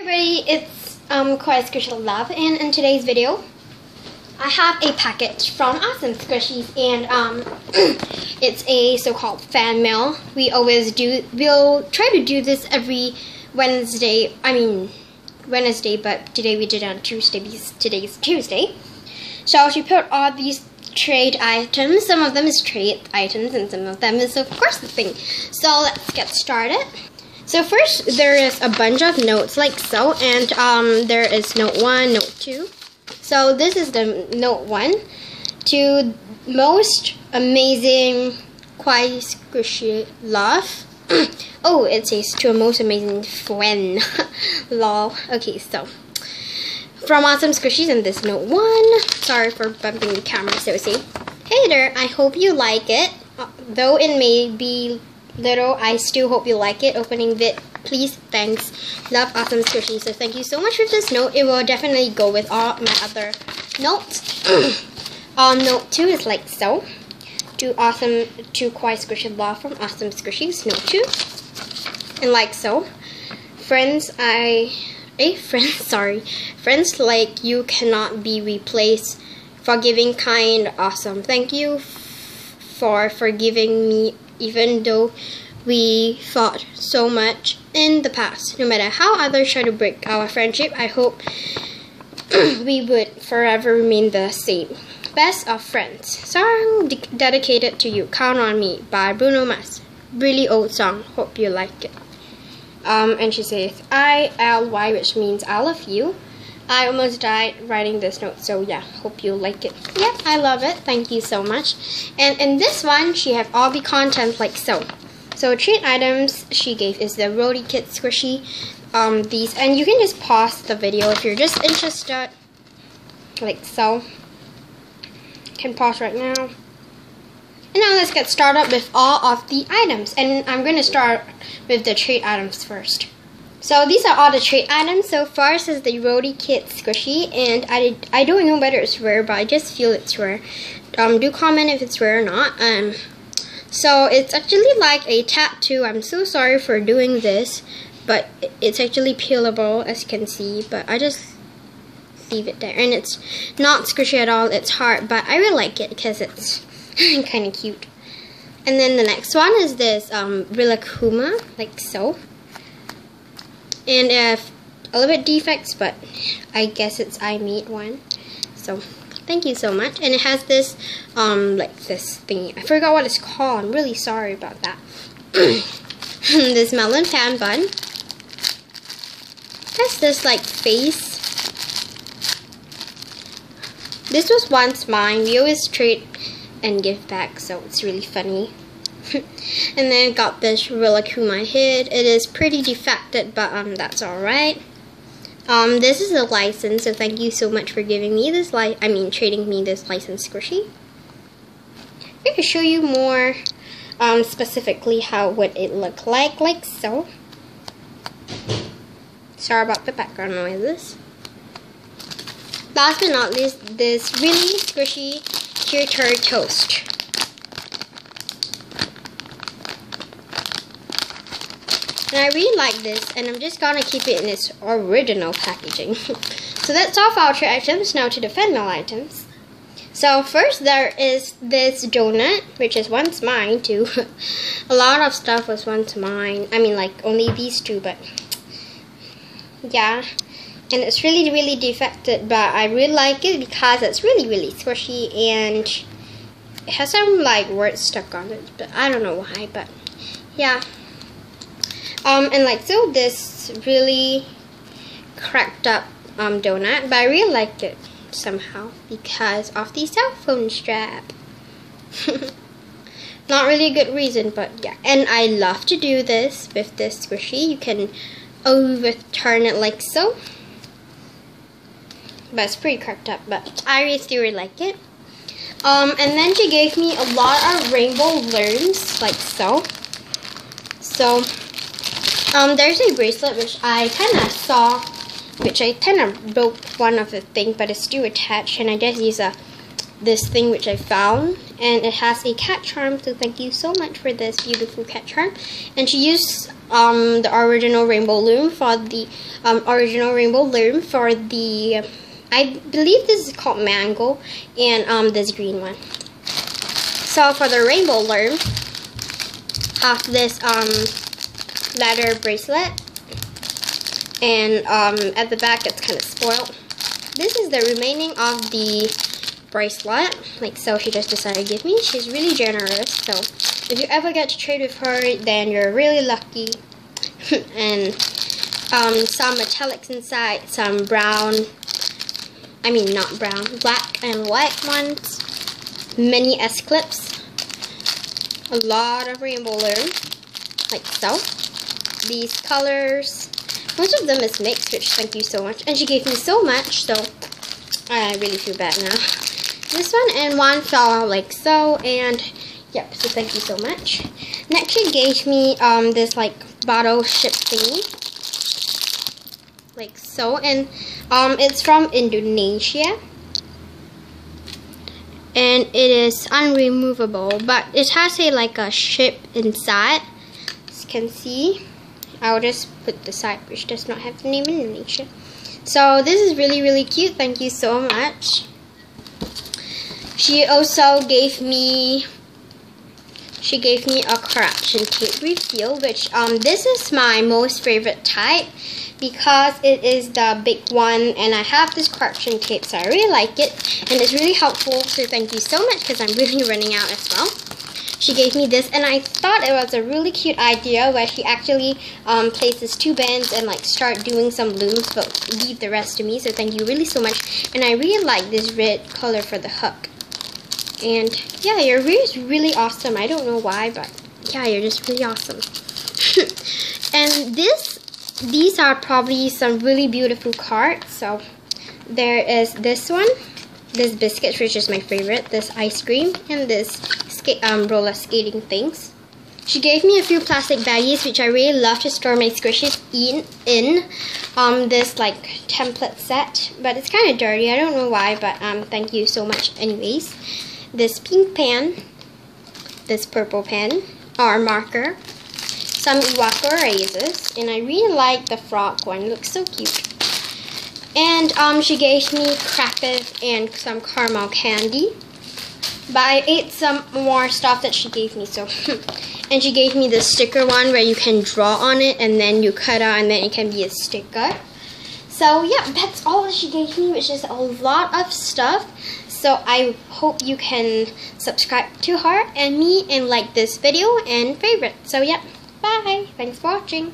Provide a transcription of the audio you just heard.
everybody, it's um, Kawaii Squishy Love, and in today's video, I have a package from Awesome Squishies, and um, it's a so-called fan mail. We always do, we'll try to do this every Wednesday, I mean, Wednesday, but today we did on Tuesday because today is Tuesday. So she put all these trade items. Some of them is trade items and some of them is of course the thing. So let's get started. So first there is a bunch of notes like so and um, there is note 1, note 2. So this is the note 1 to most amazing Kawaii Squishy Love. oh, it says to a most amazing friend. Lol. Okay, so from Awesome Squishies and this note one. Sorry for bumping the camera, so see. Hey there, I hope you like it. Uh, though it may be little, I still hope you like it. Opening vid, please, thanks. Love Awesome squishy. So thank you so much for this note. It will definitely go with all my other notes. um, note two is like so. To awesome, to quite Squishy Love from Awesome Squishies. Note two. And like so. Friends, I a friend sorry friends like you cannot be replaced forgiving kind awesome thank you for forgiving me even though we fought so much in the past. No matter how others try to break our friendship i hope we would forever remain the same. Best of friends. Song de dedicated to you. Count on me. By bruno mars. Really old song. Hope you like it. Um, and she says, I L Y, which means I love you. I almost died writing this note, so yeah, hope you like it. Yeah, I love it. Thank you so much. And in this one, she have all the content like so. So treat items she gave is the Roadie Kit Squishy. Um, these, and you can just pause the video if you're just interested, like so. Can pause right now. And now let's get started with all of the items. And I'm going to start with the treat items first. So these are all the trade items. So first is the Roadie Kit Squishy. And I, I don't know whether it's rare, but I just feel it's rare. Um, do comment if it's rare or not. Um, so it's actually like a tattoo. I'm so sorry for doing this. But it's actually peelable, as you can see. But I just leave it there. And it's not squishy at all. It's hard. But I really like it because it's kind of cute. And then the next one is this um, Rilakkuma, like so. And a little bit defects, but I guess it's I made one. So thank you so much. And it has this, um, like this thing. I forgot what it's called. I'm really sorry about that. this melon pan bun. Has this like face. This was once mine. We always trade and give back, so it's really funny. And then got this Rilakkuma head. It is pretty defected, but um, that's alright. Um, this is a license, so thank you so much for giving me this li I mean, trading me this license squishy. I'm going show you more um, specifically how would it look like, like so. Sorry about the background noises. Last but not least, this really squishy Cuter Toast. And I really like this, and I'm just gonna keep it in its original packaging. so that's all for our trade items. Now to the fan items. So first there is this donut, which is once mine too. a lot of stuff was once mine. I mean like only these two, but yeah. And it's really, really defected, but I really like it because it's really, really squishy and it has some like words stuck on it, but I don't know why, but yeah. Um, and like so this really cracked up um, donut, but I really liked it somehow because of the cell phone strap. Not really a good reason, but yeah. And I love to do this with this squishy. You can overturn it like so. But it's pretty cracked up, but I really still really like it. Um, and then she gave me a lot of rainbow looms, like so. So, um, there's a bracelet which I kind of saw, which I kind of broke one of the thing, but it's still attached, and I just use a this thing which I found, and it has a cat charm. So thank you so much for this beautiful cat charm. And she used um, the original rainbow loom for the um, original rainbow loom for the I believe this is called mango and um, this green one. So for the rainbow loom, have this um, leather bracelet and um, at the back it's kind of spoiled. This is the remaining of the bracelet, like so she just decided to give me. She's really generous, so if you ever get to trade with her, then you're really lucky. and um, some metallics inside, some brown, I mean not brown, black and white ones, many S-clips, a lot of rainbow loom, like so. These colors, most of them is mixed, which thank you so much. And she gave me so much, so I really feel bad now. This one and one fell out like so, and yep, so thank you so much. Next she gave me um, this like bottle ship thingy, like so, and um, it's from Indonesia. And it is unremovable, but it has a like a ship inside, as you can see. I'll just put the side which does not have the name in Indonesia. So this is really really cute. Thank you so much. She also gave me she gave me a correction tape refill which um this is my most favorite type because it is the big one and I have this correction tape so I really like it and it's really helpful so thank you so much because I'm really running out as well she gave me this and I thought it was a really cute idea where she actually um, places two bands and like start doing some looms but leave the rest to me so thank you really so much and I really like this red color for the hook and yeah, your is really awesome. I don't know why, but yeah, you're just really awesome. and this, these are probably some really beautiful cards. So there is this one, this biscuit, which is my favorite, this ice cream, and this skate, um, roller skating things. She gave me a few plastic baggies, which I really love to store my squishes in, in um, this like template set. But it's kind of dirty. I don't know why, but um, thank you so much anyways this pink pen, this purple pen, or marker, some Iwako erasers, and I really like the frog one. It looks so cute. And um, she gave me crackers and some caramel candy. But I ate some more stuff that she gave me, so. and she gave me the sticker one where you can draw on it and then you cut out and then it can be a sticker. So yeah, that's all that she gave me, which is a lot of stuff. So I hope you can subscribe to her and me and like this video and favorite. So yeah, bye. Thanks for watching.